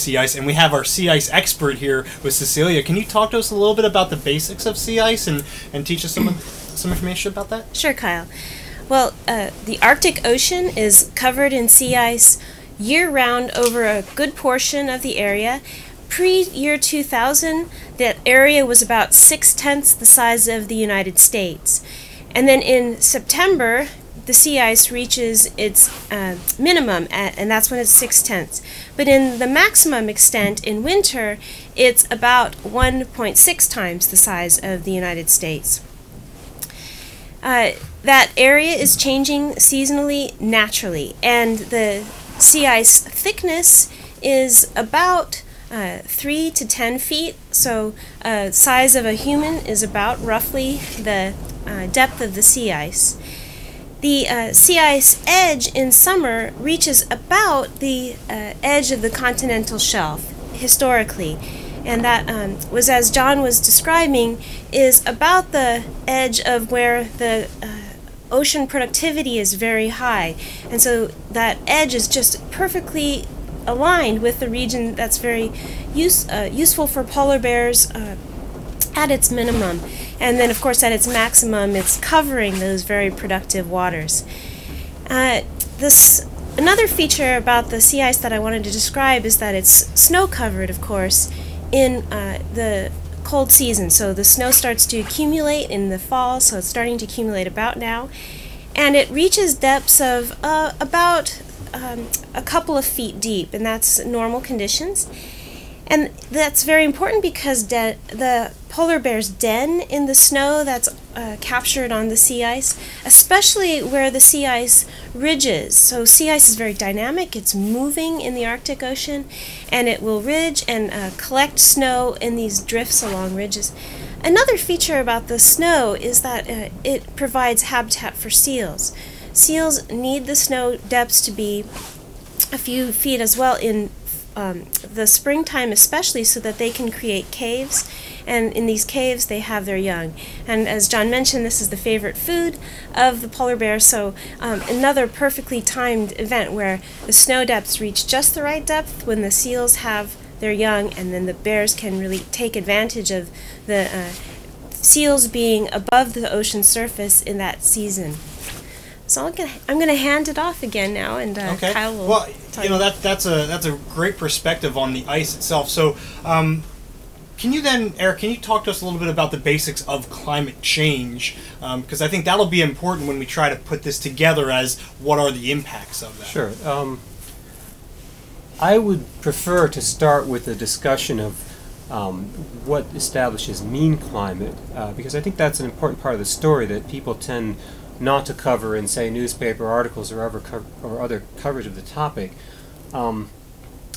sea ice, and we have our sea ice expert here with Cecilia. Can you talk to us a little bit about the basics of sea ice and, and teach us some some information about that? Sure, Kyle. Well, uh, the Arctic Ocean is covered in sea ice year round over a good portion of the area. Pre year 2000, that area was about six tenths the size of the United States. And then in September, the sea ice reaches its uh, minimum, at, and that's when it's six tenths. But in the maximum extent in winter, it's about 1.6 times the size of the United States. Uh, that area is changing seasonally naturally, and the sea ice thickness is about uh, 3 to 10 feet. So, uh, size of a human is about roughly the uh, depth of the sea ice. The uh, sea ice edge in summer reaches about the uh, edge of the continental shelf historically. And that um, was, as John was describing, is about the edge of where the uh, ocean productivity is very high. And so that edge is just perfectly aligned with the region that's very use, uh, useful for polar bears uh, at its minimum. And then, of course, at its maximum, it's covering those very productive waters. Uh, this another feature about the sea ice that I wanted to describe is that it's snow covered, of course, in uh, the cold season. So the snow starts to accumulate in the fall, so it's starting to accumulate about now. And it reaches depths of uh, about um, a couple of feet deep, and that's normal conditions. And that's very important because the polar bears den in the snow that's uh, captured on the sea ice, especially where the sea ice ridges. So, sea ice is very dynamic, it's moving in the Arctic Ocean, and it will ridge and uh, collect snow in these drifts along ridges. Another feature about the snow is that uh, it provides habitat for seals. Seals need the snow depths to be a few feet as well in um, the springtime especially so that they can create caves. And in these caves they have their young. And as john mentioned this is the favorite food of the polar bear. So um, another perfectly timed event where the snow depths reach just the right depth when the seals have their young and then the bears can really take advantage of the uh, seals being above the ocean surface in that season so I'm gonna I'm gonna hand it off again now, and uh, okay. Kyle will. Well, you know that that's a that's a great perspective on the ice itself. So, um, can you then, Eric? Can you talk to us a little bit about the basics of climate change? Because um, I think that'll be important when we try to put this together as what are the impacts of that. Sure. Um, I would prefer to start with a discussion of um, what establishes mean climate, uh, because I think that's an important part of the story that people tend not to cover in, say, newspaper articles or other, or other coverage of the topic. Um,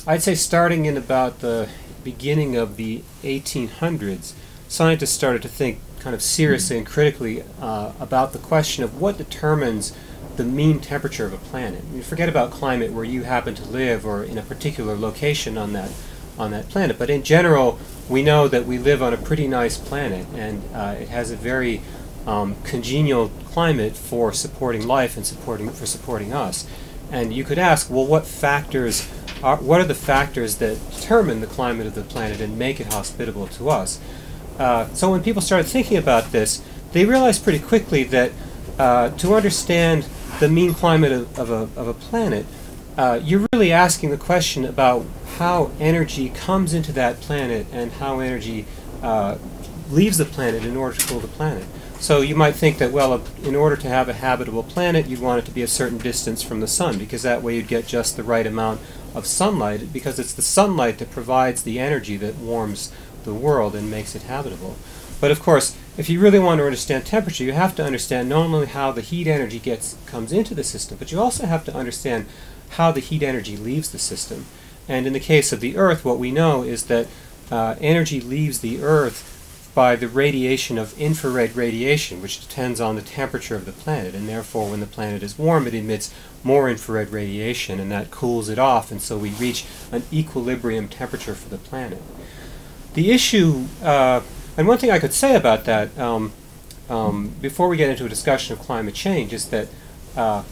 I'd say starting in about the beginning of the 1800s, scientists started to think kind of seriously and critically uh, about the question of what determines the mean temperature of a planet. You forget about climate where you happen to live or in a particular location on that on that planet, but in general, we know that we live on a pretty nice planet, and uh, it has a very um, congenial climate for supporting life and supporting for supporting us. And you could ask, well, what factors are what are the factors that determine the climate of the planet and make it hospitable to us? Uh, so when people started thinking about this, they realized pretty quickly that uh, to understand the mean climate of, of, a, of a planet, uh, you're really asking the question about how energy comes into that planet and how energy uh, leaves the planet in order to cool the planet. So you might think that, well, in order to have a habitable planet, you'd want it to be a certain distance from the sun, because that way you'd get just the right amount of sunlight, because it's the sunlight that provides the energy that warms the world and makes it habitable. But of course, if you really want to understand temperature, you have to understand not only how the heat energy gets comes into the system, but you also have to understand how the heat energy leaves the system. And in the case of the Earth, what we know is that uh, energy leaves the Earth by the radiation of infrared radiation, which depends on the temperature of the planet. And therefore, when the planet is warm, it emits more infrared radiation, and that cools it off, and so we reach an equilibrium temperature for the planet. The issue, uh, and one thing I could say about that um, um, before we get into a discussion of climate change, is that uh,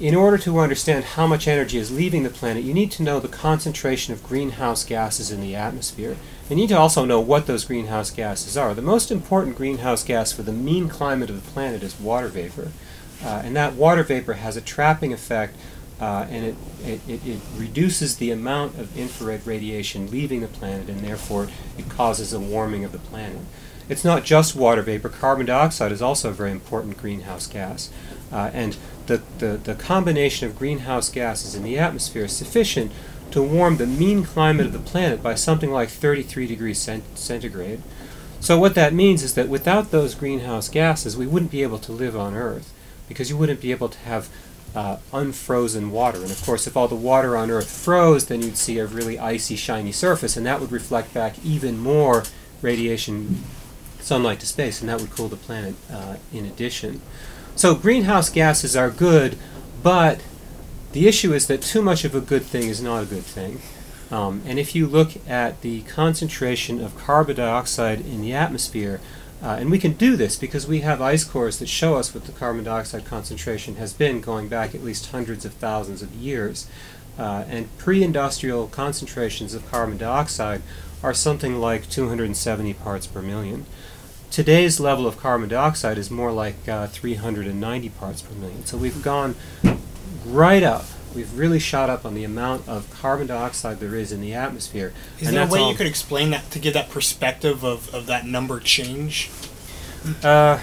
in order to understand how much energy is leaving the planet, you need to know the concentration of greenhouse gases in the atmosphere. You need to also know what those greenhouse gases are. The most important greenhouse gas for the mean climate of the planet is water vapor. Uh, and that water vapor has a trapping effect uh, and it, it, it, it, reduces the amount of infrared radiation leaving the planet and therefore it causes a warming of the planet. It's not just water vapor, carbon dioxide is also a very important greenhouse gas. Uh, and the, the, the combination of greenhouse gases in the atmosphere is sufficient to warm the mean climate of the planet by something like 33 degrees cent centigrade. So what that means is that without those greenhouse gases, we wouldn't be able to live on Earth because you wouldn't be able to have uh, unfrozen water. And of course, if all the water on Earth froze, then you'd see a really icy, shiny surface, and that would reflect back even more radiation, sunlight to space, and that would cool the planet uh, in addition. So greenhouse gases are good, but the issue is that too much of a good thing is not a good thing. Um, and if you look at the concentration of carbon dioxide in the atmosphere, uh, and we can do this because we have ice cores that show us what the carbon dioxide concentration has been going back at least hundreds of thousands of years. Uh, and pre-industrial concentrations of carbon dioxide are something like 270 parts per million. Today's level of carbon dioxide is more like uh, 390 parts per million. So we've gone right up. We've really shot up on the amount of carbon dioxide there is in the atmosphere. Is and there a way you could explain that to give that perspective of, of that number change? Uh,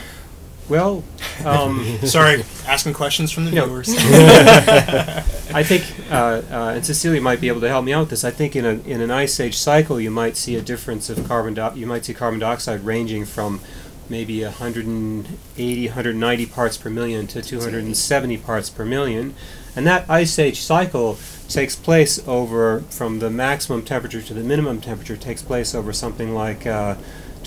well, um, Sorry, asking questions from the You know, viewers. I think, uh, uh, and Cecilia might be able to help me out with this. I think in a in an ice age cycle, you might see a difference of carbon. Di- you might see carbon dioxide ranging from maybe 180, 190 parts per million to 270 parts per million, and that ice age cycle takes place over from the maximum temperature to the minimum temperature takes place over something like. Uh,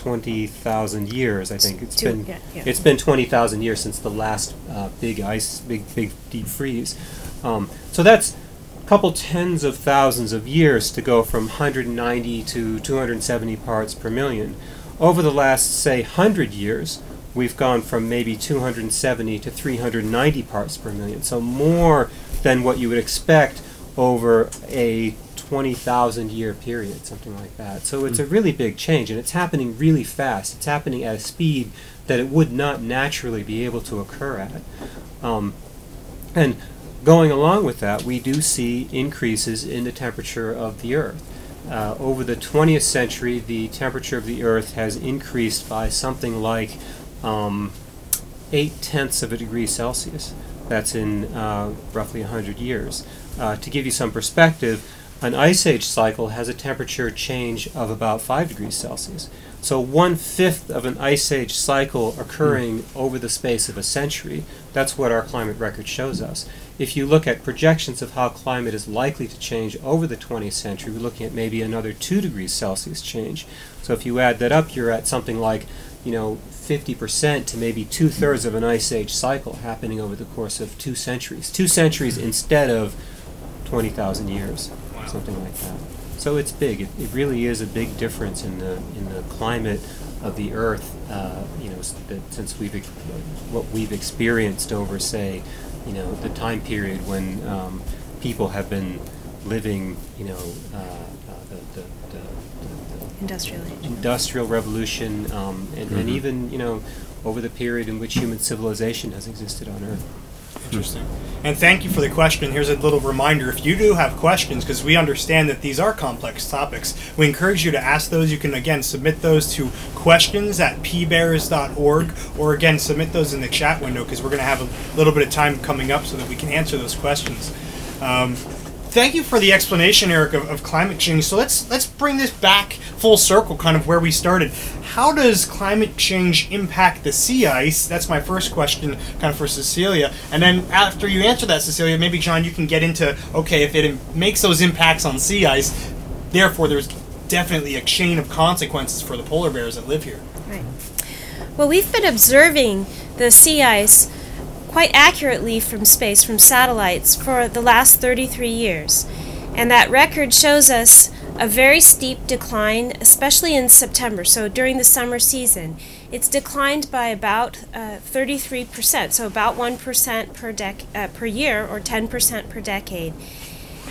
20,000 years, I think. It's Two- been yeah, yeah. it's been 20,000 years since the last uh, big ice, big big deep freeze. Um, so that's a couple tens of thousands of years to go from 190 to 270 parts per million. Over the last, say, 100 years, we've gone from maybe 270 to 390 parts per million. So more than what you would expect over a 20,000 year period, something like that. So it's a really big change, and it's happening really fast. It's happening at a speed that it would not naturally be able to occur at. Um, and going along with that, we do see increases in the temperature of the Earth. Uh, over the 20th century, the temperature of the Earth has increased by something like um, eight tenths of a degree Celsius. That's in uh, roughly 100 years. Uh, to give you some perspective, an ice age cycle has a temperature change of about 5 degrees Celsius. So one fifth of an ice age cycle occurring hmm. over the space of a century, that's what our climate record shows us. If you look at projections of how climate is likely to change over the 20th century, we're looking at maybe another 2 degrees Celsius change. So if you add that up, you're at something like, you know, 50% to maybe two thirds of an ice age cycle happening over the course of two centuries. Two centuries instead of 20,000 years, something like that. So it's big. It, it really is a big difference in the in the climate of the Earth. Uh, you know, that since we've what we've experienced over, say, you know, the time period when um, people have been living, you know, uh, uh, the, the, the, the, Industrial age. industrial revolution, um, and, and Mhm. even you know, over the period in which human civilization has existed on Earth. Interesting. And thank you for the question. Here's a little reminder. If you do have questions, because we understand that these are complex topics, we encourage you to ask those. You can, again, submit those to questions at pbears.org, or again, submit those in the chat window, because we're going to have a little bit of time coming up so that we can answer those questions. Um, thank you for the explanation, Eric, of, of climate change. So let's let's bring this back full circle, kind of where we started. How does climate change impact the sea ice? That's my first question, kind of for Cecilia. And then after you answer that, Cecilia, maybe John, you can get into okay, if it makes those impacts on sea ice, therefore there's definitely a chain of consequences for the polar bears that live here. Right. Well, we've been observing the sea ice quite accurately from space, from satellites, for the last 33 years. And that record shows us a very steep decline, especially in September, so during the summer season. it's declined by about uh, 33%, so about 1% per, dec- uh, per year or 10% per decade.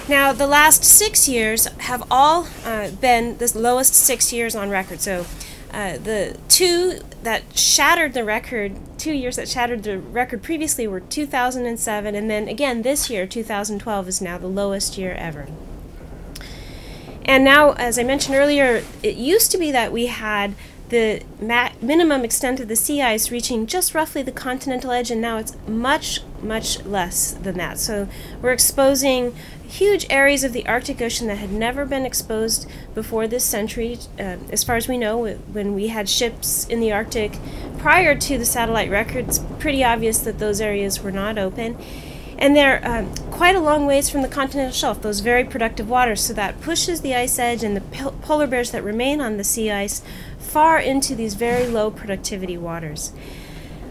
Now, the last six years have all uh, been the lowest six years on record. So, uh, the two that shattered the record, two years that shattered the record previously were 2007, and then again this year, 2012, is now the lowest year ever. And now, as I mentioned earlier, it used to be that we had the minimum extent of the sea ice reaching just roughly the continental edge, and now it's much, much less than that. So we're exposing huge areas of the Arctic Ocean that had never been exposed before this century. Uh, as far as we know, when we had ships in the Arctic prior to the satellite records, pretty obvious that those areas were not open. And they're um, quite a long ways from the continental shelf, those very productive waters, so that pushes the ice edge and the polar bears that remain on the sea ice far into these very low productivity waters.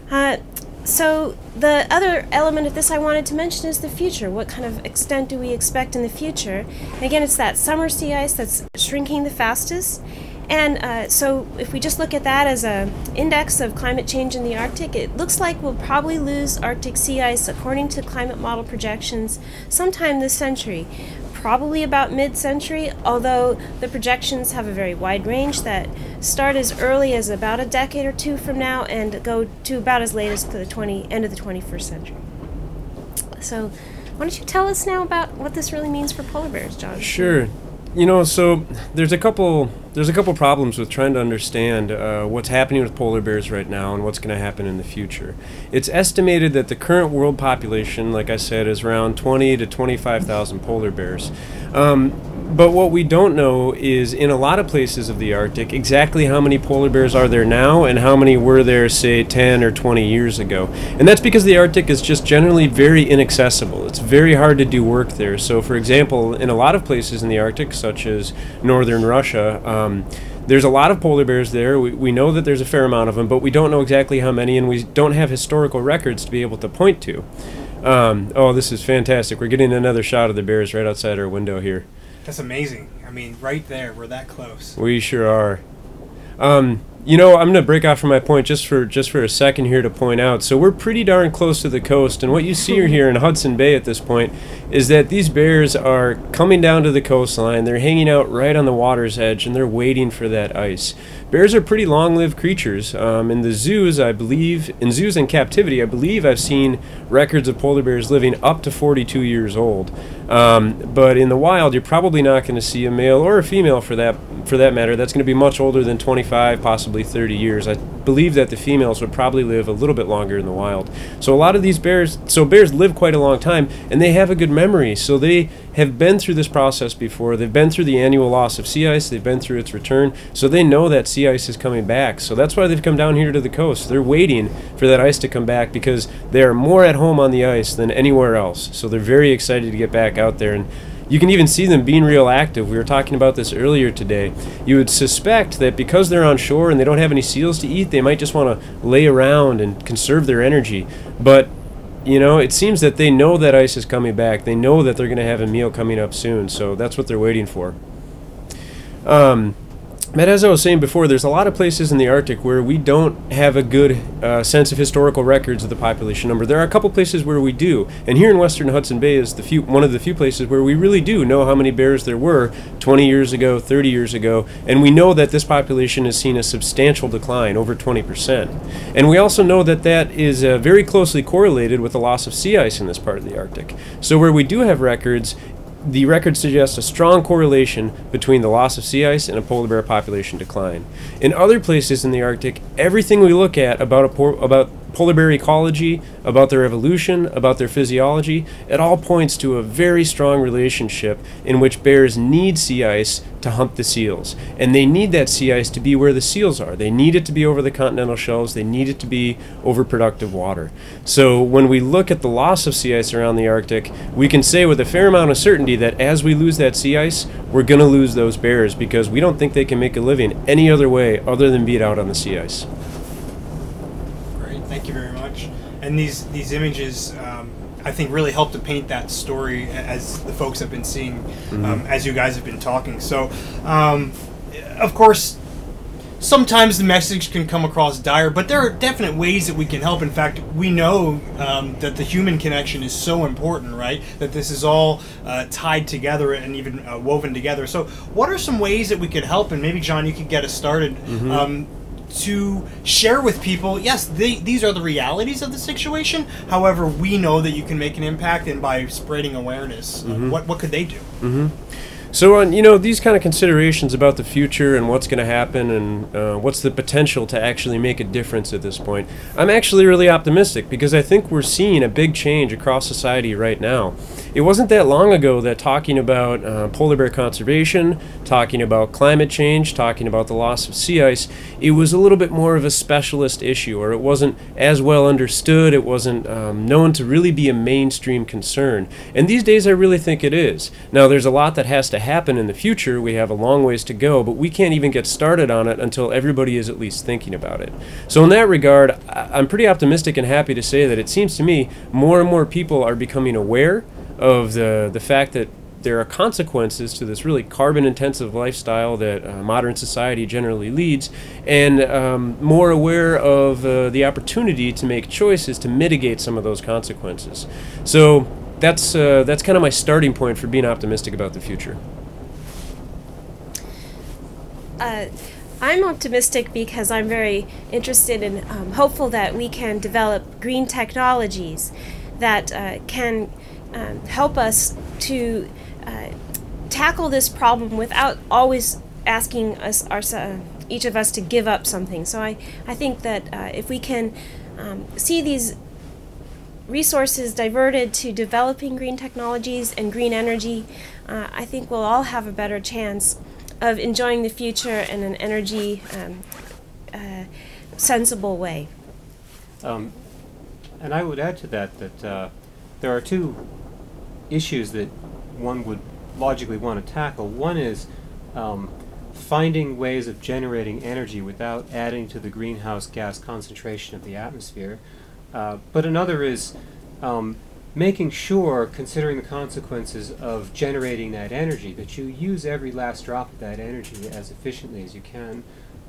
Uh, so the other element of this I wanted to mention is the future. What kind of extent do we expect in the future? And again, it's that summer sea ice that's shrinking the fastest. And uh, so if we just look at that as an index of climate change in the Arctic, it looks like we'll probably lose Arctic sea ice according to climate model projections sometime this century probably about mid century, although the projections have a very wide range that start as early as about a decade or two from now and go to about as late as the 20, end of the 21st century. So, why don't you tell us now about what this really means for polar bears, John? Sure. You know, so there's a couple there's a couple problems with trying to understand uh, what's happening with polar bears right now and what's going to happen in the future. It's estimated that the current world population, like I said, is around 20 to 25,000 polar bears. Um, but what we don't know is in a lot of places of the Arctic exactly how many polar bears are there now and how many were there, say, 10 or 20 years ago. And that's because the Arctic is just generally very inaccessible. It's very hard to do work there. So, for example, in a lot of places in the Arctic, such as northern Russia, um, there's a lot of polar bears there. We, we know that there's a fair amount of them, but we don't know exactly how many, and we don't have historical records to be able to point to. Um, oh, this is fantastic. We're getting another shot of the bears right outside our window here. That's amazing. I mean, right there, we're that close. We sure are. Um, you know, I'm going to break off from my point just for just for a second here to point out. So we're pretty darn close to the coast, and what you see here in Hudson Bay at this point is that these bears are coming down to the coastline. They're hanging out right on the water's edge, and they're waiting for that ice. Bears are pretty long-lived creatures. Um, in the zoos, I believe, in zoos in captivity, I believe I've seen records of polar bears living up to 42 years old. Um, but in the wild, you're probably not going to see a male or a female for that for that matter that's going to be much older than 25, possibly 30 years. I believe that the females would probably live a little bit longer in the wild. So a lot of these bears, so bears live quite a long time, and they have a good memory. So they have been through this process before. They've been through the annual loss of sea ice. They've been through its return. So they know that sea ice is coming back. So that's why they've come down here to the coast. They're waiting for that ice to come back because they're more at home on the ice than anywhere else. So they're very excited to get back out there and you can even see them being real active. We were talking about this earlier today. You would suspect that because they're on shore and they don't have any seals to eat, they might just want to lay around and conserve their energy. But you know, it seems that they know that ice is coming back. They know that they're going to have a meal coming up soon, so that's what they're waiting for. Um, but as I was saying before, there's a lot of places in the Arctic where we don't have a good uh, sense of historical records of the population number. There are a couple places where we do, and here in western Hudson Bay is the few, one of the few places where we really do know how many bears there were 20 years ago, 30 years ago, and we know that this population has seen a substantial decline, over 20%. And we also know that that is uh, very closely correlated with the loss of sea ice in this part of the Arctic. So where we do have records, the record suggests a strong correlation between the loss of sea ice and a polar bear population decline. In other places in the Arctic, everything we look at about a about polar bear ecology, about their evolution, about their physiology, it all points to a very strong relationship in which bears need sea ice to hunt the seals. And they need that sea ice to be where the seals are. They need it to be over the continental shelves, they need it to be over productive water. So when we look at the loss of sea ice around the Arctic, we can say with a fair amount of certainty that as we lose that sea ice, we're going to lose those bears because we don't think they can make a living any other way other than beat out on the sea ice. Thank you very much. And these these images, um, I think, really help to paint that story as the folks have been seeing, um, mm-hmm. as you guys have been talking. So, um, of course, sometimes the message can come across dire, but there are definite ways that we can help. In fact, we know um, that the human connection is so important, right? That this is all uh, tied together and even uh, woven together. So, what are some ways that we could help? And maybe, John, you could get us started. Um, to share with people, yes, they, these are the realities of the situation. However, we know that you can make an impact, and by spreading awareness, uh, what what could they do? So, on you know these kind of considerations about the future and what's going to happen and uh, what's the potential to actually make a difference at this point, I'm actually really optimistic because I think we're seeing a big change across society right now. It wasn't that long ago that talking about uh, polar bear conservation, talking about climate change, talking about the loss of sea ice, it was a little bit more of a specialist issue, or it wasn't as well understood. It wasn't um, known to really be a mainstream concern. And these days, I really think it is. Now, there's a lot that has to happen in the future. We have a long ways to go, but we can't even get started on it until everybody is at least thinking about it. So, in that regard, I'm pretty optimistic and happy to say that it seems to me more and more people are becoming aware of the the fact that there are consequences to this really carbon intensive lifestyle that uh, modern society generally leads, and um, more aware of uh, the opportunity to make choices to mitigate some of those consequences. So that's uh, that's kind of my starting point for being optimistic about the future. Uh, I'm optimistic because I'm very interested and um, hopeful that we can develop green technologies that uh, can um, help us to uh, tackle this problem without always asking us our, each of us to give up something. So I, I think that uh, if we can um, see these resources diverted to developing green technologies and green energy, uh, I think we'll all have a better chance of enjoying the future in an energy um, uh, sensible way. Um, and I would add to that that uh, there are two issues that one would logically want to tackle. One is um, finding ways of generating energy without adding to the greenhouse gas concentration of the atmosphere. Uh, but another is um, making sure, considering the consequences of generating that energy, that you use every last drop of that energy as efficiently as you can.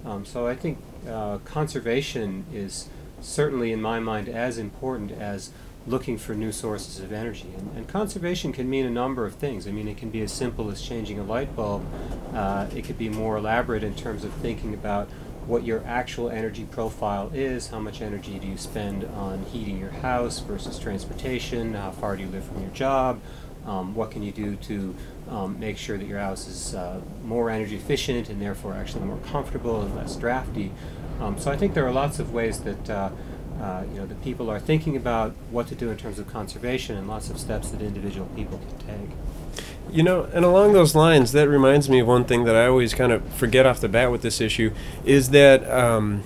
Um, so I think uh, conservation is certainly, in my mind, as important as looking for new sources of energy. And, and conservation can mean a number of things. I mean, it can be as simple as changing a light bulb. Uh, it could be more elaborate in terms of thinking about what your actual energy profile is, how much energy do you spend on heating your house versus transportation, how far do you live from your job, um, what can you do to um, make sure that your house is uh, more energy efficient and therefore actually more comfortable and less drafty. Um, so I think there are lots of ways that uh, uh, you know that people are thinking about what to do in terms of conservation and lots of steps that individual people can take. You know, and along those lines, that reminds me of one thing that I always kind of forget off the bat with this issue is that um,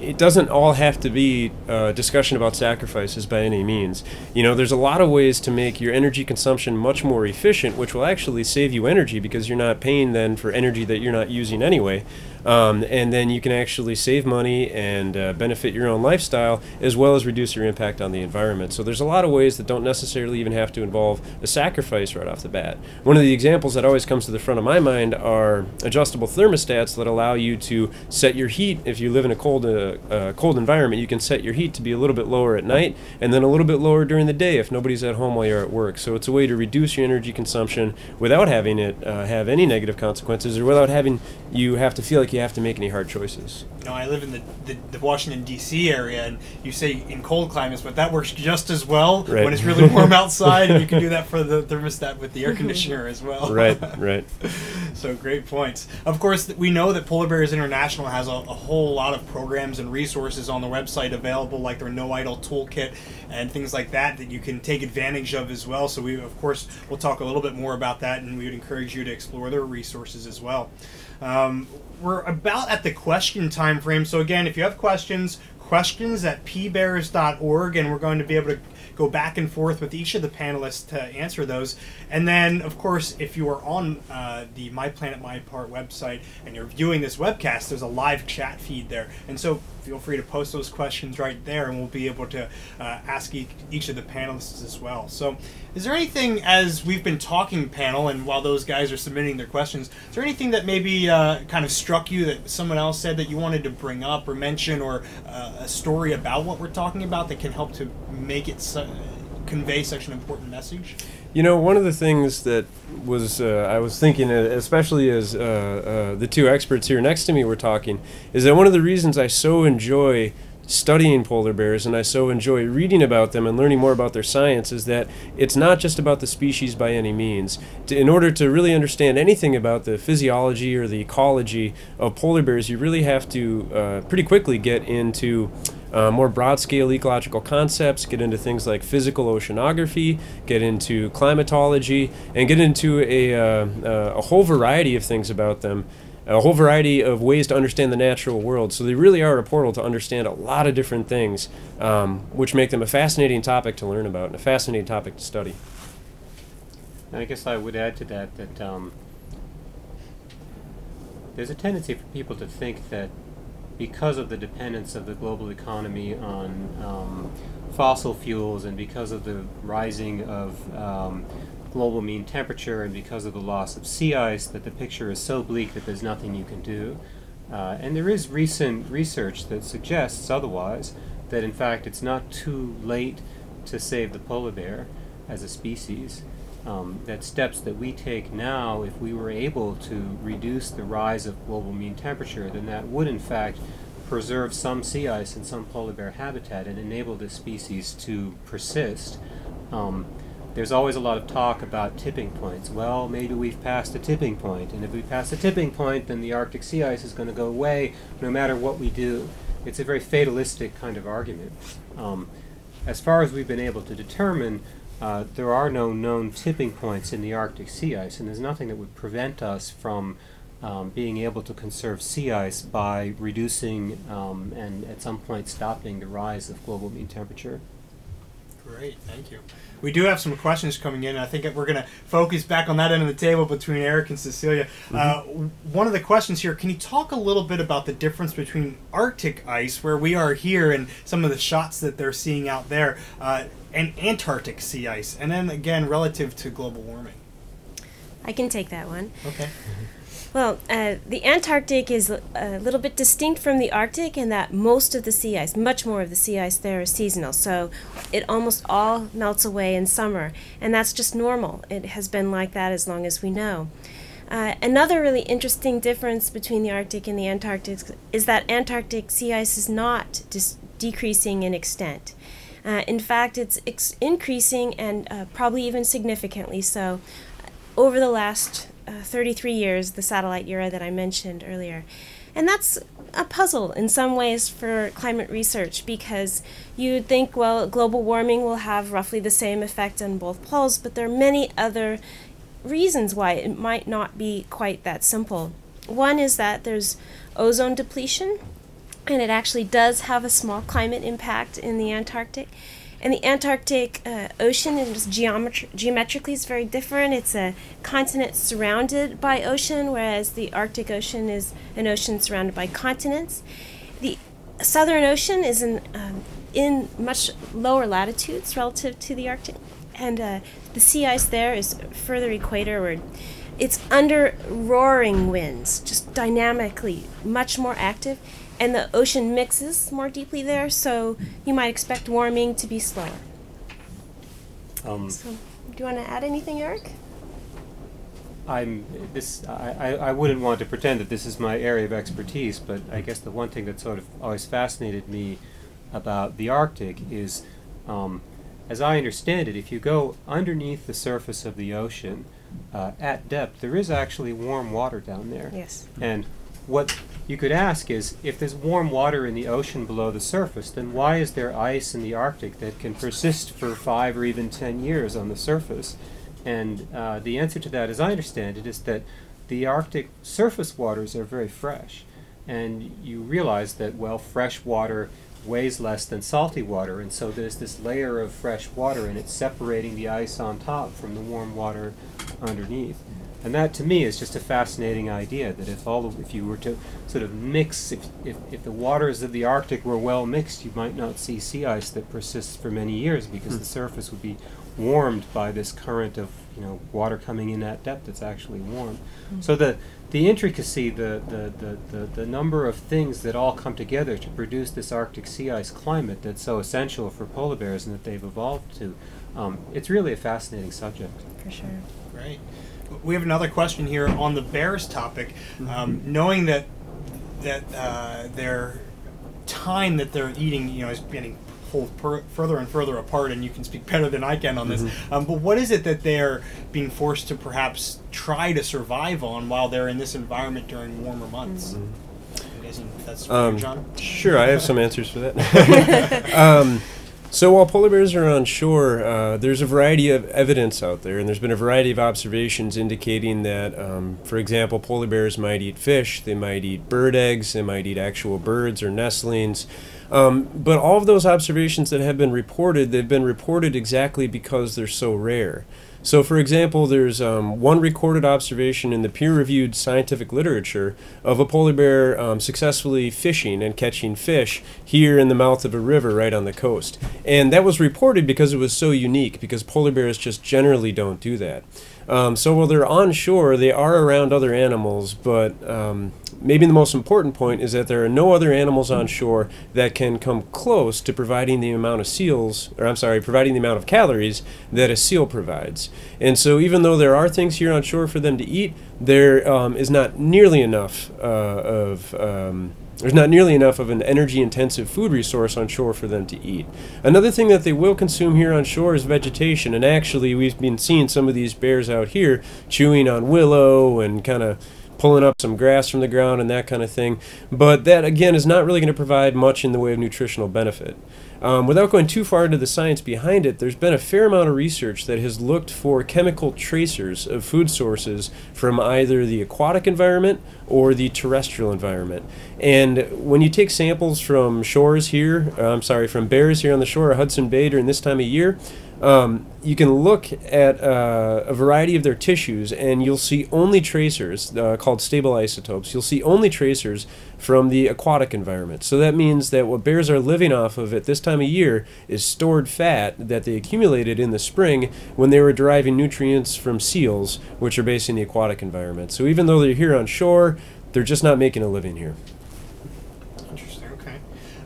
it doesn't all have to be a discussion about sacrifices by any means. You know, there's a lot of ways to make your energy consumption much more efficient, which will actually save you energy because you're not paying then for energy that you're not using anyway. Um, and then you can actually save money and uh, benefit your own lifestyle as well as reduce your impact on the environment. So there's a lot of ways that don't necessarily even have to involve a sacrifice right off the bat. One of the examples that always comes to the front of my mind are adjustable thermostats that allow you to set your heat. If you live in a cold, uh, uh, cold environment, you can set your heat to be a little bit lower at night and then a little bit lower during the day if nobody's at home while you're at work. So it's a way to reduce your energy consumption without having it uh, have any negative consequences or without having you have to feel like you have to make any hard choices. You know, I live in the, the, the Washington D.C. area, and you say in cold climates, but that works just as well Right. when it's really warm outside, and you can do that for the thermostat with the air conditioner as well. Right, right. so great points. Of course, we know that Polar Bears International has a, a whole lot of programs and resources on the website available, like their No Idle Toolkit and things like that that you can take advantage of as well. So we, of course, we'll talk a little bit more about that, and we would encourage you to explore their resources as well. Um, we're about at the question time frame. So again, if you have questions, questions at pbears.org, and we're going to be able to go back and forth with each of the panelists to answer those. And then, of course, if you are on uh, the My Planet My Part website and you're viewing this webcast, there's a live chat feed there. And so feel free to post those questions right there, and we'll be able to uh, ask e- each of the panelists as well. So, is there anything as we've been talking panel, and while those guys are submitting their questions, is there anything that maybe uh, kind of struck you that someone else said that you wanted to bring up or mention, or uh, a story about what we're talking about that can help to make it convey such an important message? You know, one of the things that was uh, I was thinking, uh, especially as uh, uh, the two experts here next to me were talking, is that one of the reasons I so enjoy studying polar bears and I so enjoy reading about them and learning more about their science is that it's not just about the species by any means. To, in order to really understand anything about the physiology or the ecology of polar bears, you really have to uh, pretty quickly get into uh, more broad scale ecological concepts, get into things like physical oceanography, get into climatology, and get into a, uh, uh, a whole variety of things about them, a whole variety of ways to understand the natural world. So they really are a portal to understand a lot of different things, um, which make them a fascinating topic to learn about and a fascinating topic to study. I guess I would add to that that um, there's a tendency for people to think that because of the dependence of the global economy on um, fossil fuels and because of the rising of um, global mean temperature and because of the loss of sea ice that the picture is so bleak that there's nothing you can do. Uh, and there is recent research that suggests otherwise, that in fact it's not too late to save the polar bear as a species. Um, that steps that we take now, if we were able to reduce the rise of global mean temperature, then that would in fact preserve some sea ice and some polar bear habitat and enable this species to persist. Um, there's always a lot of talk about tipping points. Well, maybe we've passed a tipping point, and if we pass a tipping point, then the Arctic sea ice is going to go away no matter what we do. It's a very fatalistic kind of argument. Um, as far as we've been able to determine, uh, there are no known tipping points in the Arctic sea ice, and there's nothing that would prevent us from um, being able to conserve sea ice by reducing um, and at some point stopping the rise of global mean temperature. Great, thank you. We do have some questions coming in. I think we're going to focus back on that end of the table between Eric and Cecilia. Mm-hmm. Uh, one of the questions here can you talk a little bit about the difference between Arctic ice, where we are here, and some of the shots that they're seeing out there, uh, and Antarctic sea ice, and then again relative to global warming? I can take that one. Okay. Well, uh, the Antarctic is a little bit distinct from the Arctic in that most of the sea ice, much more of the sea ice there is seasonal. So it almost all melts away in summer, and that's just normal. It has been like that as long as we know. Uh, another really interesting difference between the Arctic and the Antarctic is that Antarctic sea ice is not decreasing in extent. Uh, in fact, it's increasing and uh, probably even significantly so over the last uh, 33 years, the satellite era that I mentioned earlier. And that's a puzzle in some ways for climate research because you'd think, well, global warming will have roughly the same effect on both poles, but there are many other reasons why it might not be quite that simple. One is that there's ozone depletion, and it actually does have a small climate impact in the Antarctic. And the Antarctic uh, Ocean is geometri- geometrically is very different. It's a continent surrounded by ocean, whereas the Arctic Ocean is an ocean surrounded by continents. The Southern Ocean is in, um, in much lower latitudes relative to the Arctic, and uh, the sea ice there is further equatorward. It's under roaring winds, just dynamically much more active and the ocean mixes more deeply there, so you might expect warming to be slower. Um, so, do you want to add anything, Eric? I'm this. I, I wouldn't want to pretend that this is my area of expertise, but I guess the one thing that sort of always fascinated me about the Arctic is, um, as I understand it, if you go underneath the surface of the ocean uh, at depth, there is actually warm water down there. Yes. And what you could ask is if there's warm water in the ocean below the surface, then why is there ice in the Arctic that can persist for five or even ten years on the surface? And uh, the answer to that, as I understand it, is that the Arctic surface waters are very fresh. And you realize that, well, fresh water weighs less than salty water, and so there's this layer of fresh water, and it's separating the ice on top from the warm water underneath. And that to me is just a fascinating idea that if all of, if you were to sort of mix if, if, if the waters of the Arctic were well mixed, you might not see sea ice that persists for many years because the surface would be warmed by this current of you know water coming in at depth that's actually warm. So the the intricacy, the, the, the, the, the number of things that all come together to produce this Arctic sea ice climate that's so essential for polar bears and that they've evolved to, um, it's really a fascinating subject. For sure. Great. We have another question here on the bears topic. Um, knowing that that uh, their time that they're eating, you know, is getting pulled per- further and further apart, and you can speak better than I can on this. Um, but what is it that they're being forced to perhaps try to survive on while they're in this environment during warmer months? Guessing that's Um, John. Sure, I have some answers for that. so while polar bears are on shore, uh, there's a variety of evidence out there, and there's been a variety of observations indicating that, um, for example, polar bears might eat fish, they might eat bird eggs, they might eat actual birds or nestlings. Um, but all of those observations that have been reported, they've been reported exactly because they're so rare. So, for example, there's um, one recorded observation in the peer reviewed scientific literature of a polar bear um, successfully fishing and catching fish here in the mouth of a river right on the coast. And that was reported because it was so unique, because polar bears just generally don't do that. Um, so, while they're on shore, they are around other animals, but um, maybe the most important point is that there are no other animals on shore that can come close to providing the amount of seals, or I'm sorry, providing the amount of calories that a seal provides. And so, even though there are things here on shore for them to eat, there um, is not nearly enough uh, of. Um, there's not nearly enough of an energy intensive food resource on shore for them to eat. Another thing that they will consume here on shore is vegetation, and actually, we've been seeing some of these bears out here chewing on willow and kind of pulling up some grass from the ground and that kind of thing. But that, again, is not really going to provide much in the way of nutritional benefit. Um, without going too far into the science behind it, there's been a fair amount of research that has looked for chemical tracers of food sources from either the aquatic environment or the terrestrial environment. And when you take samples from shores here, uh, I'm sorry, from bears here on the shore of Hudson Bay during this time of year, um, you can look at uh, a variety of their tissues and you'll see only tracers uh, called stable isotopes. You'll see only tracers from the aquatic environment. So that means that what bears are living off of at this time of year is stored fat that they accumulated in the spring when they were deriving nutrients from seals, which are based in the aquatic environment. So even though they're here on shore, they're just not making a living here. Interesting. Okay.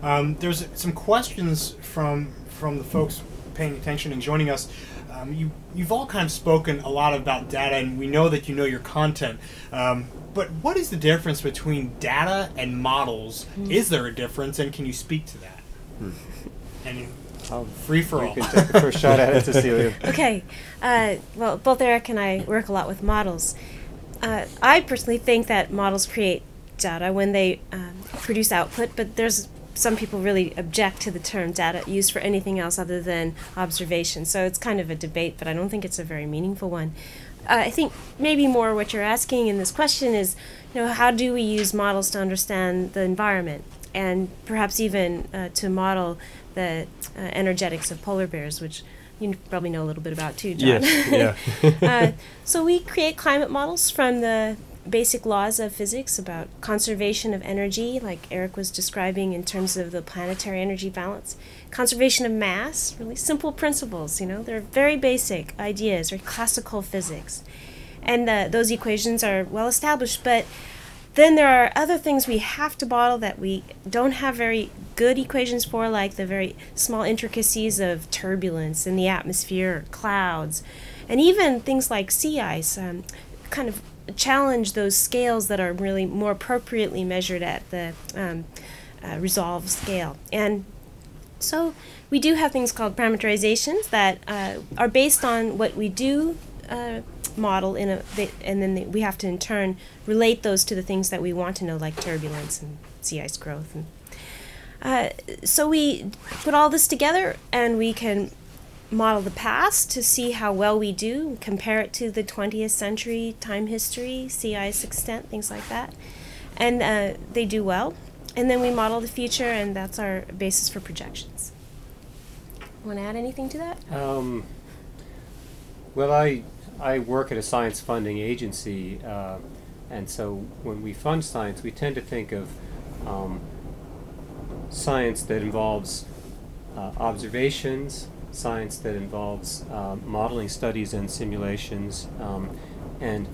Um, there's some questions from from the folks paying attention and joining us. Um, you you've all kind of spoken a lot about data, and we know that you know your content. Um, but what is the difference between data and models? Is there a difference, and can you speak to that? And I'll free for you all. can take the first shot at it, Cecilia. Okay. Uh, well, both Eric and I work a lot with models. Uh, I personally think that models create data when they um, produce output, but there's some people really object to the term data used for anything else other than observation. So it's kind of a debate, but I don't think it's a very meaningful one. Uh, I think maybe more what you're asking in this question is, you know, how do we use models to understand the environment and perhaps even uh, to model the uh, energetics of polar bears, which you probably know a little bit about too, John. Yes, yeah. uh, so we create climate models from the basic laws of physics about conservation of energy, like Eric was describing in terms of the planetary energy balance, conservation of mass, really simple principles. You know, they're very basic ideas, or classical physics, and uh, those equations are well established. But then there are other things we have to model that we don't have very good equations for, like the very small intricacies of turbulence in the atmosphere, clouds, and even things like sea ice. Um, kind of challenge those scales that are really more appropriately measured at the um, uh, resolve scale. And so we do have things called parameterizations that uh, are based on what we do uh, model in a, and then we have to in turn relate those to the things that we want to know, like turbulence and sea ice growth. And, uh, so we put all this together, and we can model the past to see how well we do, compare it to the 20th century time history, sea ice extent, things like that. And uh, they do well. and then we model the future, and that's our basis for projections. Want to add anything to that? Um, well, I I work at a science funding agency, uh, and so when we fund science, we tend to think of um, science that involves uh, observations, science that involves uh, modeling studies and simulations, um, and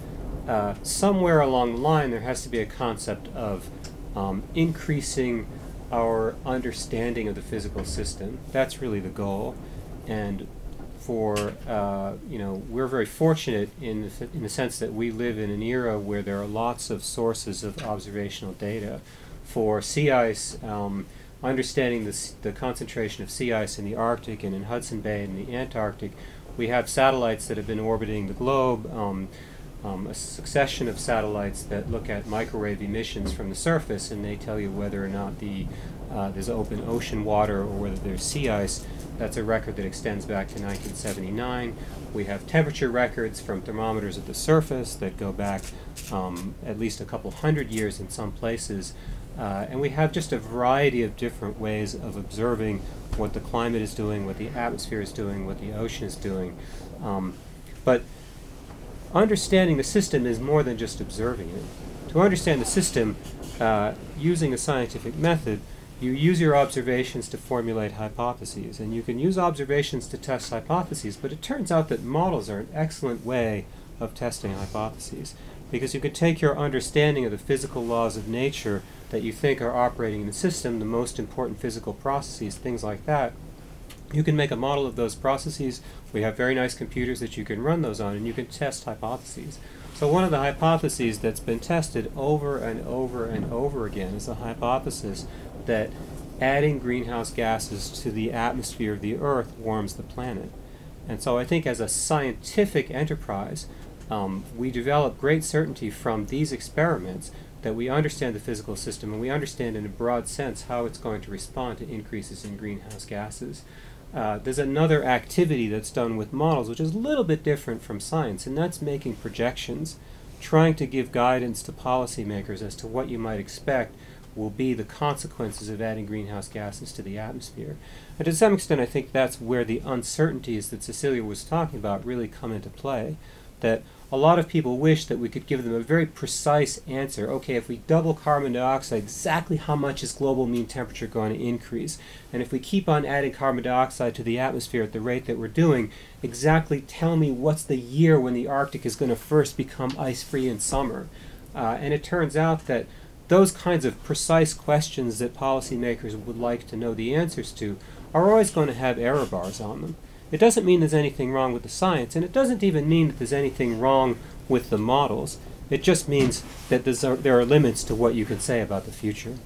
uh, somewhere along the line there has to be a concept of um, increasing our understanding of the physical system. That's really the goal, and for uh, you know we're very fortunate in the, th- in the sense that we live in an era where there are lots of sources of observational data. For sea ice, um, understanding the, the concentration of sea ice in the Arctic and in Hudson Bay and the Antarctic, we have satellites that have been orbiting the globe. Um, um, a succession of satellites that look at microwave emissions from the surface, and they tell you whether or not the uh, there's open ocean water or whether there's sea ice. That's a record that extends back to 1979. We have temperature records from thermometers at the surface that go back um, at least a couple hundred years in some places. Uh, and we have just a variety of different ways of observing what the climate is doing, what the atmosphere is doing, what the ocean is doing. Um, but understanding the system is more than just observing it. To understand the system uh, using a scientific method, you use your observations to formulate hypotheses. And you can use observations to test hypotheses, but it turns out that models are an excellent way of testing hypotheses because you can take your understanding of the physical laws of nature that you think are operating in the system, the most important physical processes, things like that, you can make a model of those processes. We have very nice computers that you can run those on, and you can test hypotheses. So, one of the hypotheses that's been tested over and over and over again is the hypothesis that adding greenhouse gases to the atmosphere of the Earth warms the planet. And so, I think as a scientific enterprise, um, we develop great certainty from these experiments that we understand the physical system and we understand in a broad sense how it's going to respond to increases in greenhouse gases. Uh, there's another activity that's done with models which is a little bit different from science, and that's making projections, trying to give guidance to policymakers as to what you might expect will be the consequences of adding greenhouse gases to the atmosphere. And to some extent, I think that's where the uncertainties that Cecilia was talking about really come into play. That a lot of people wish that we could give them a very precise answer. Okay, if we double carbon dioxide, exactly how much is global mean temperature going to increase? And if we keep on adding carbon dioxide to the atmosphere at the rate that we're doing, exactly tell me what's the year when the Arctic is going to first become ice free in summer? Uh, and it turns out that those kinds of precise questions that policymakers would like to know the answers to are always going to have error bars on them. It doesn't mean there's anything wrong with the science, and it doesn't even mean that there's anything wrong with the models. It just means that a, there are limits to what you can say about the future.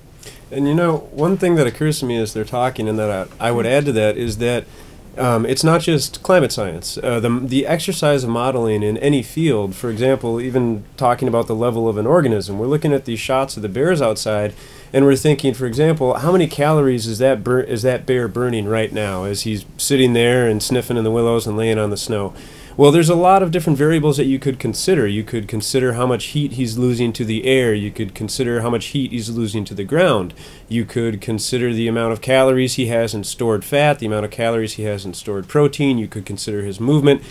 And you know, one thing that occurs to me as they're talking, and that I, I would add to that, is that um, it's not just climate science. Uh, the, the exercise of modeling in any field, for example, even talking about the level of an organism, we're looking at these shots of the bears outside, and we're thinking, for example, how many calories is that bur- is that bear burning right now as he's sitting there and sniffing in the willows and laying on the snow? Well, there's a lot of different variables that you could consider. You could consider how much heat he's losing to the air. You could consider how much heat he's losing to the ground. You could consider the amount of calories he has in stored fat, the amount of calories he has in stored protein. You could consider his movement.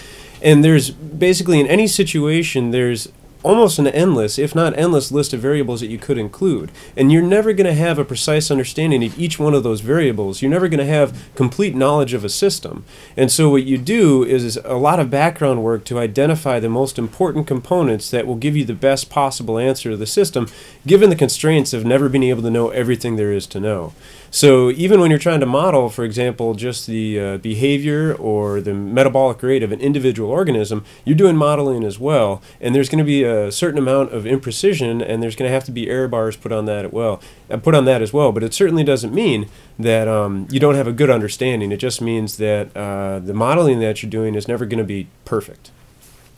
And there's basically in any situation, there's almost an endless, if not endless, list of variables that you could include. And you're never going to have a precise understanding of each one of those variables. You're never going to have complete knowledge of a system. And so, what you do is a lot of background work to identify the most important components that will give you the best possible answer to the system, given the constraints of never being able to know everything there is to know. So even when you're trying to model, for example, just the uh, behavior or the metabolic rate of an individual organism, you're doing modeling as well, and there's going to be a certain amount of imprecision, and there's going to have to be error bars put on that as well. Uh, put on that as well, but it certainly doesn't mean that um, you don't have a good understanding. It just means that uh, the modeling that you're doing is never going to be perfect.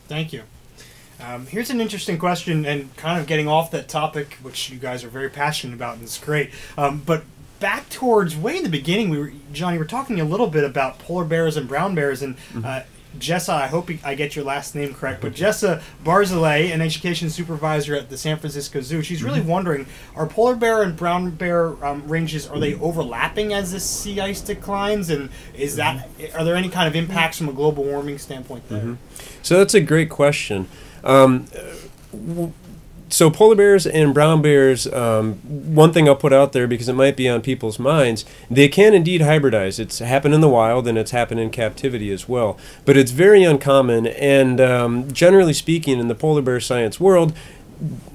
Thank you. Um, here's an interesting question, and kind of getting off that topic, which you guys are very passionate about, and it's great. Um, but back towards way in the beginning, we were Johnny, we were talking a little bit about polar bears and brown bears, and uh, Jessa, I hope I get your last name correct, but Jessa Barzilay, an education supervisor at the San Francisco Zoo, she's really wondering: Are polar bear and brown bear um, ranges are they overlapping as the sea ice declines, and is that are there any kind of impacts from a global warming standpoint there? So that's a great question. Um, w- so polar bears and brown bears, um, one thing I'll put out there because it might be on people's minds, they can indeed hybridize. It's happened in the wild and it's happened in captivity as well. But it's very uncommon, and um, generally speaking, in the polar bear science world,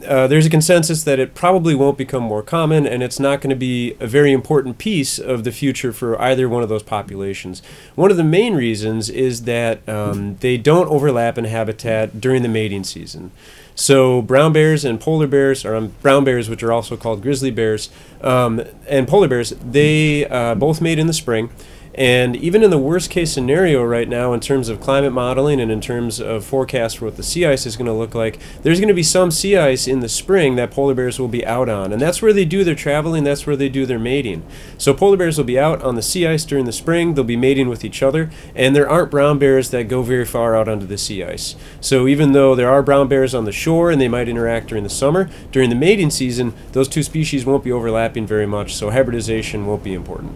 uh, there's a consensus that it probably won't become more common and it's not going to be a very important piece of the future for either one of those populations. One of the main reasons is that um, they don't overlap in habitat during the mating season. So brown bears and polar bears, or um, brown bears, which are also called grizzly bears, um, and polar bears, they uh, both mate in the spring. And even in the worst case scenario right now, in terms of climate modeling and in terms of forecast for what the sea ice is going to look like, there's going to be some sea ice in the spring that polar bears will be out on. And that's where they do their traveling, that's where they do their mating. So polar bears will be out on the sea ice during the spring, they'll be mating with each other, and there aren't brown bears that go very far out onto the sea ice. So even though there are brown bears on the shore and they might interact during the summer, during the mating season, those two species won't be overlapping very much, so hybridization won't be important.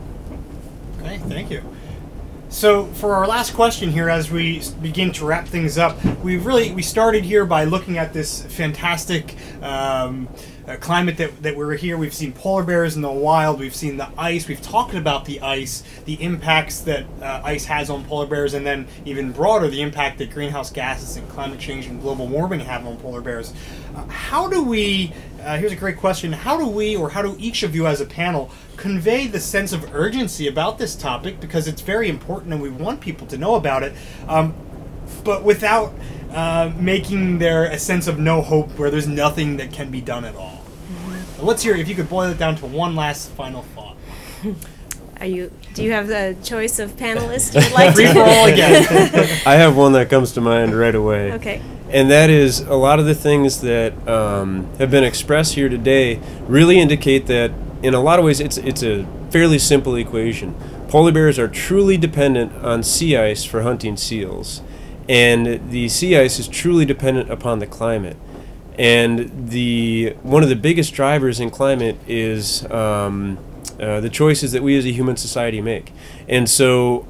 Thank you. So for our last question here, as we begin to wrap things up, we really we started here by looking at this fantastic um, uh, climate that, that we're here. We've seen polar bears in the wild. We've seen the ice. We've talked about the ice, the impacts that uh, ice has on polar bears, and then even broader, the impact that greenhouse gases and climate change and global warming have on polar bears. Uh, how do we? Uh, here's a great question. How do we, or how do each of you as a panel, convey the sense of urgency about this topic because it's very important and we want people to know about it, um, but without uh, making there a sense of no hope where there's nothing that can be done at all. Let's hear if you could boil it down to one last final thought. Are you? Do you have a choice of panelists you'd like Free for all to? again. I have one that comes to mind right away. okay. And that is a lot of the things that um, have been expressed here today really indicate that in a lot of ways it's it's a fairly simple equation. Polar bears are truly dependent on sea ice for hunting seals, and the sea ice is truly dependent upon the climate. And the one of the biggest drivers in climate is um, uh, the choices that we as a human society make. And so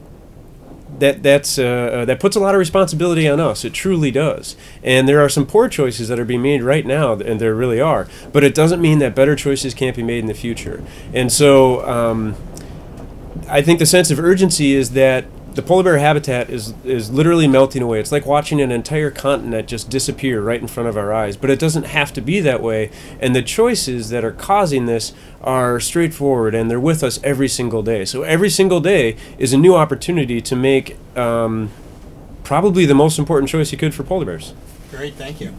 that that's uh, uh, that puts a lot of responsibility on us. It truly does. And there are some poor choices that are being made right now, and there really are. But it doesn't mean that better choices can't be made in the future. And so um, I think the sense of urgency is that the polar bear habitat is is literally melting away. It's like watching an entire continent just disappear right in front of our eyes. But it doesn't have to be that way. And the choices that are causing this are straightforward, and they're with us every single day. So every single day is a new opportunity to make um, probably the most important choice you could for polar bears. Great, thank you.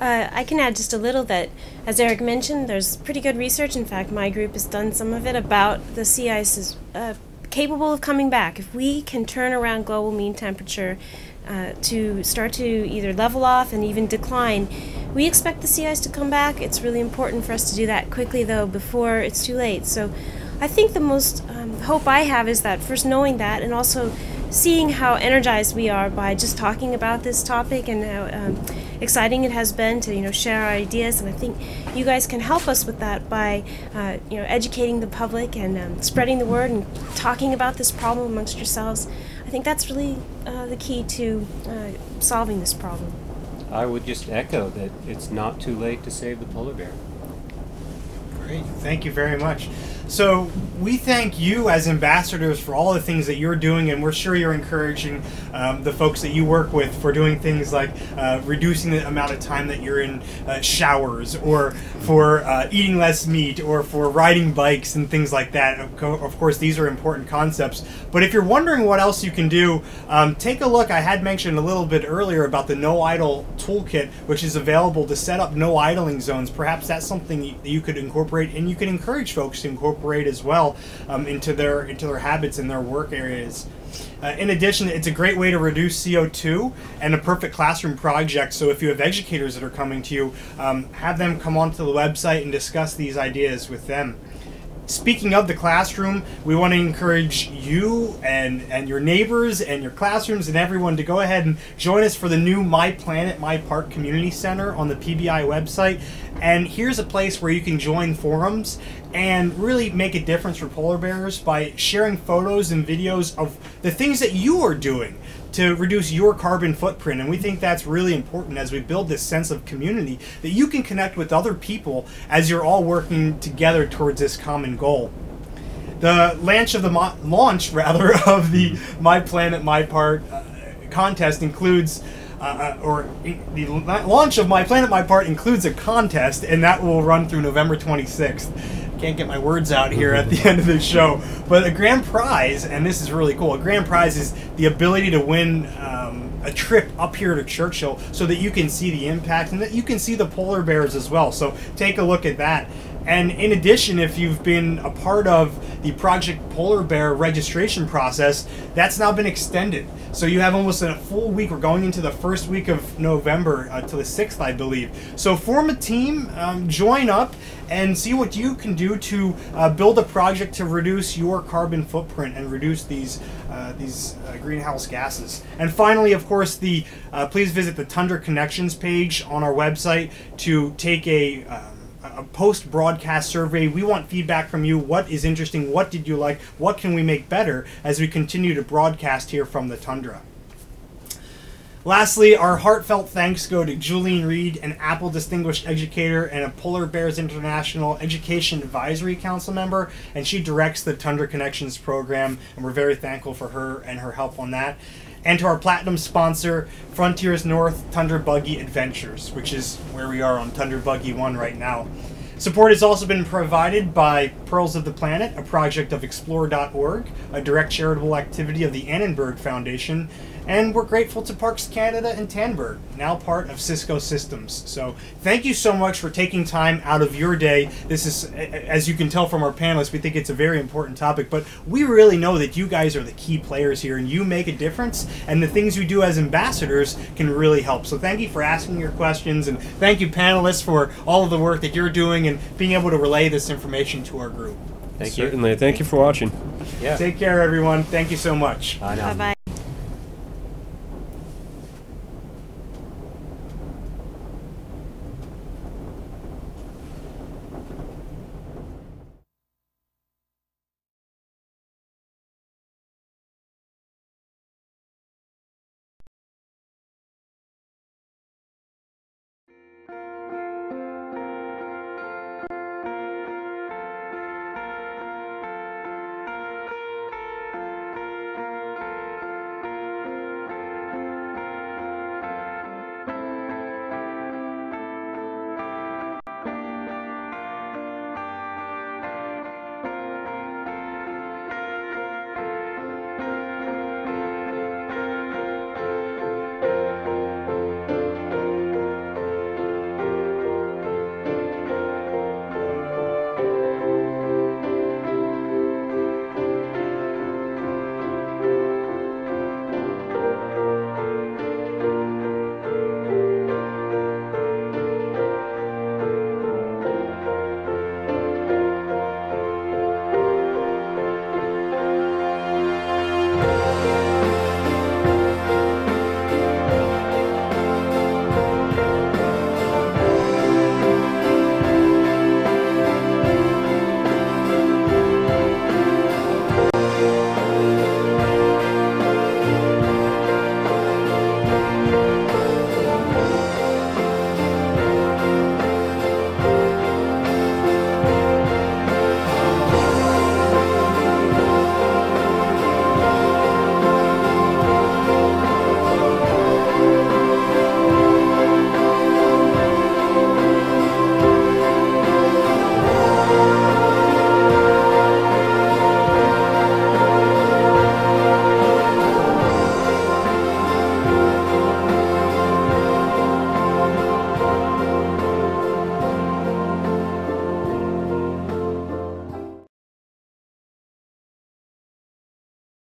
Uh, I can add just a little that, as Eric mentioned, there's pretty good research. In fact, my group has done some of it about the sea ice is uh, capable of coming back. If we can turn around global mean temperature uh, to start to either level off and even decline, we expect the sea ice to come back. It's really important for us to do that quickly, though, before it's too late. So I think the most um, hope I have is that first knowing that and also seeing how energized we are by just talking about this topic and how um, exciting it has been to you know share our ideas and I think you guys can help us with that by uh, you know educating the public and um, spreading the word and talking about this problem amongst yourselves. I think that's really uh, the key to uh, solving this problem. I would just echo that it's not too late to save the polar bear. Great, thank you very much. So we thank you as ambassadors for all the things that you're doing, and we're sure you're encouraging um, the folks that you work with for doing things like uh, reducing the amount of time that you're in uh, showers, or for uh, eating less meat, or for riding bikes and things like that. Of, co- of course, these are important concepts. But if you're wondering what else you can do, um, take a look. I had mentioned a little bit earlier about the No Idle Toolkit, which is available to set up no idling zones. Perhaps that's something you, you could incorporate, and you can encourage folks to incorporate as well um, into their into their habits and their work areas. Uh, in addition, it's a great way to reduce CO2 and a perfect classroom project. So if you have educators that are coming to you, um, have them come onto the website and discuss these ideas with them. Speaking of the classroom, we want to encourage you and and your neighbors and your classrooms and everyone to go ahead and join us for the new My Planet My Part Community Center on the PBI website. And here's a place where you can join forums and really make a difference for polar bears by sharing photos and videos of the things that you are doing to reduce your carbon footprint. And we think that's really important as we build this sense of community that you can connect with other people as you're all working together towards this common goal. The launch of the mo- launch rather of the My Planet My Part uh, contest includes. Uh, uh, or the la- launch of My Planet My Part includes a contest, and that will run through November 26th. Can't get my words out here at the end of the show, but a grand prize, and this is really cool. A grand prize is the ability to win um, a trip up here to Churchill, so that you can see the impact and that you can see the polar bears as well. So take a look at that. And in addition, if you've been a part of the Project Polar Bear registration process, that's now been extended. So you have almost a full week. We're going into the first week of November uh, to the 6th, I believe. So form a team, um, join up, and see what you can do to uh, build a project to reduce your carbon footprint and reduce these uh, these uh, greenhouse gases. And finally, of course, the uh, please visit the Tundra Connections page on our website to take a um, a post broadcast survey. We want feedback from you. What is interesting? What did you like? What can we make better as we continue to broadcast here from the tundra? Lastly, our heartfelt thanks go to Julian Reed, an Apple Distinguished Educator and a Polar Bears International Education Advisory Council member, and she directs the Tundra Connections program, and we're very thankful for her and her help on that. And to our platinum sponsor, Frontiers North Tundra Buggy Adventures, which is where we are on Tundra Buggy 1 right now. Support has also been provided by Pearls of the Planet, a project of Explore.org, a direct charitable activity of the Annenberg Foundation, and we're grateful to Parks Canada and Tandberg, now part of Cisco Systems. So thank you so much for taking time out of your day. This is, as you can tell from our panelists, we think it's a very important topic, but we really know that you guys are the key players here and you make a difference, and the things you do as ambassadors can really help. So thank you for asking your questions, and thank you, panelists, for all of the work that you're doing and being able to relay this information to our group. Thank you. Certainly. Thank you for watching. Yeah. Take care, everyone. Thank you so much. Bye now. Bye bye.